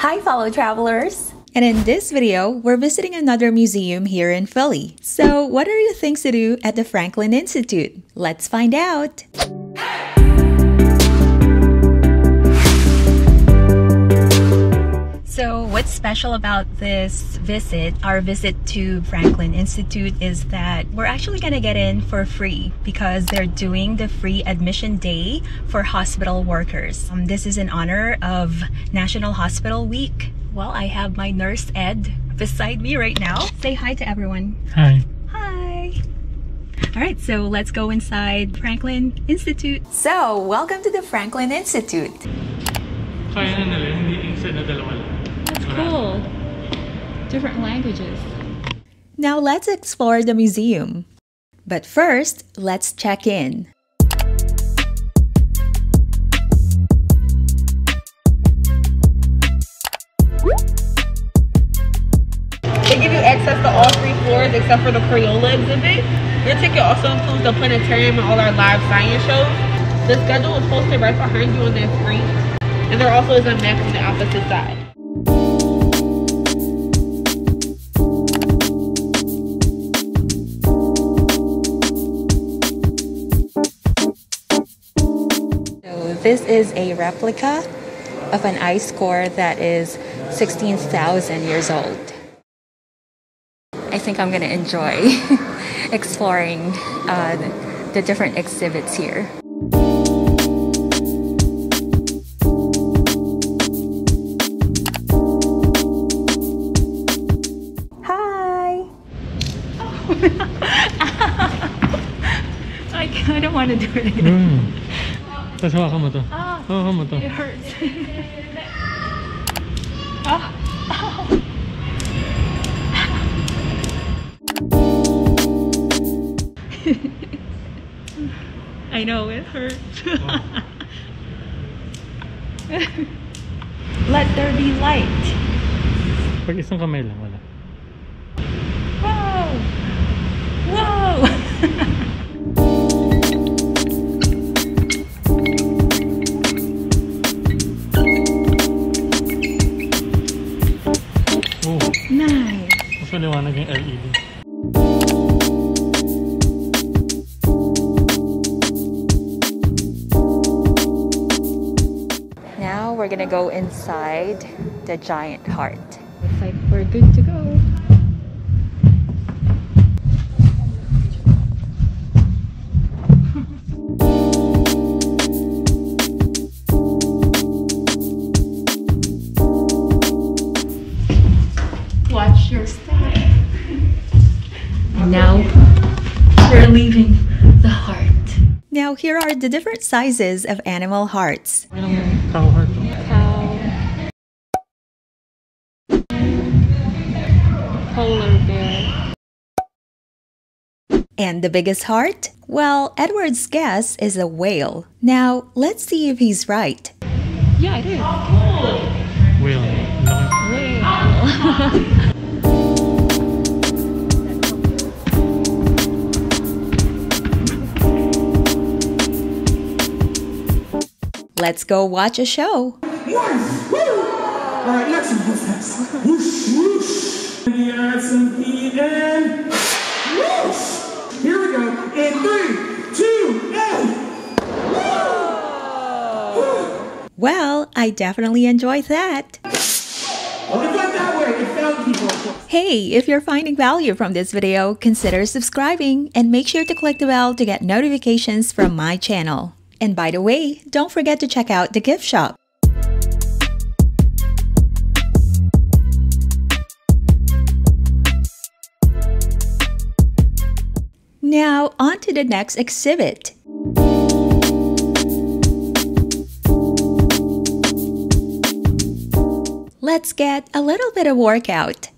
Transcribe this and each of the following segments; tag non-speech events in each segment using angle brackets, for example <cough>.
Hi, fellow travelers! And in this video, we're visiting another museum here in Philly. So, what are the things to do at the Franklin Institute? Let's find out! What's special about this visit, our visit to Franklin Institute, is that we're actually going to get in for free because they're doing the free admission day for hospital workers. Um, this is in honor of National Hospital Week. Well, I have my nurse Ed beside me right now. Say hi to everyone. Hi. Hi. All right, so let's go inside Franklin Institute. So, welcome to the Franklin Institute. Kaya na nila, hindi instead na dalawa lang. That's cool. Different languages. Now let's explore the museum. But first, let's check in. They give you access to all three floors except for the Crayola exhibit. Your ticket also includes the planetarium and all our live science shows. The schedule is posted right behind you on that screen. And there also is a map on the opposite side. This is a replica of an ice core that is 16,000 years old. I think I'm going to enjoy <laughs> exploring uh, the different exhibits here. Hi! <laughs> I, I don't want to do it again. Hmm. Tapos hawakan mo to. Ah. Hawakan mo to. It hurts. <laughs> Ah. <laughs> I know it hurts. <laughs> Let there be light. Pag isang kamay lang, maliwanag yung LED. Now we're gonna go inside the giant heart. Looks like we're good to go. Now we're leaving the heart. Now here are the different sizes of animal hearts. Cow heart? Cow. Polar bear. And the biggest heart? Well, Edward's guess is a whale. Now, let's see if he's right. Yeah, it is. Whale. Whale. <laughs> Let's go watch a show. Alright, next one. What's next? Whoosh, whoosh. Some heat and whoosh. Here we go. In three, two, and Well, I definitely enjoyed that. well, it went that way. It found people. of course. Hey, if you're finding value from this video, consider subscribing and make sure to click the bell to get notifications from my channel. And by the way, don't forget to check out the gift shop. Now, on to the next exhibit. Let's get a little bit of workout.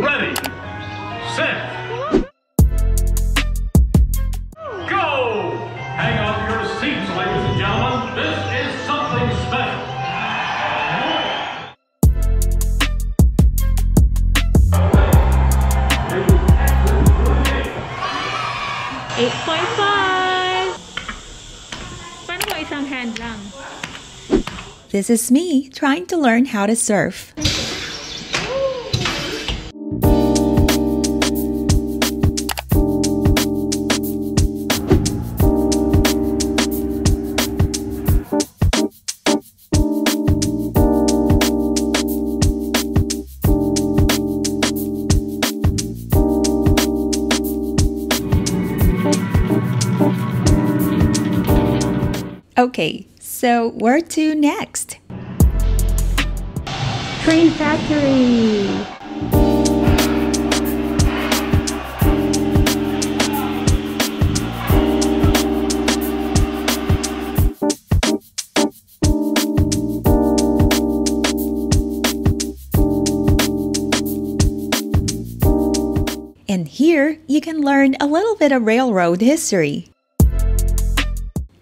Ready, set, go! Hang on your seats, ladies and gentlemen. This is something special. Eight point five. Isang? This is me trying to learn how to surf. Okay, so where to next? Train Factory. And here you can learn a little bit of railroad history.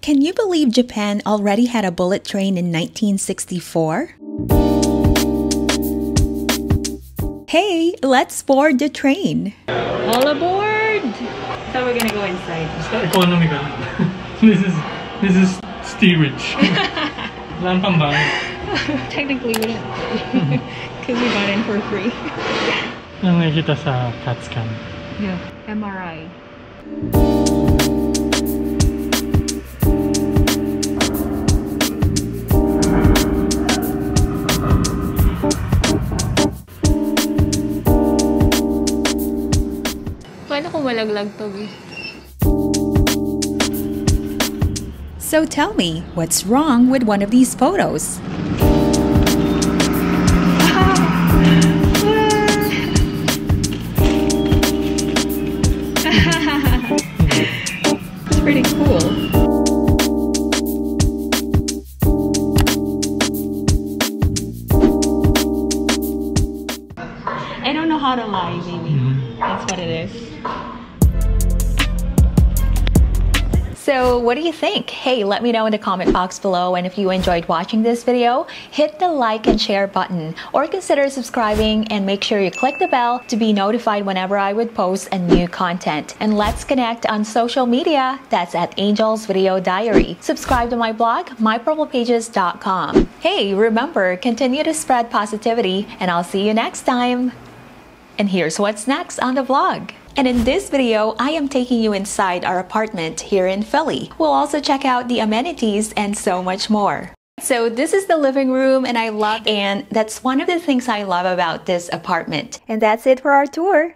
Can you believe Japan already had a bullet train in 1964? Hey, let's board the train. All aboard! So we're gonna go inside. Basta economy ka <laughs> this is, this is steerage. <laughs> Wala. Technically, we didn't. Because <laughs> we got in for free. Yung nakikita sa CAT scan. Yeah. MRI. Paano kung malaglag to, B? So tell me, what's wrong with one of these photos? <laughs> It's pretty cool. So, what do you think? Hey, let me know in the comment box below. And if you enjoyed watching this video, hit the like and share button or consider subscribing and make sure you click the bell to be notified whenever I would post a new content. And let's connect on social media. That's at Angels Video Diary. Subscribe to my blog, mypurplepages.com. Hey, remember, continue to spread positivity, and I'll see you next time. And here's what's next on the vlog. And in this video, I am taking you inside our apartment here in Philly. We'll also check out the amenities and so much more. So this is the living room and I love and that's one of the things I love about this apartment. And that's it for our tour.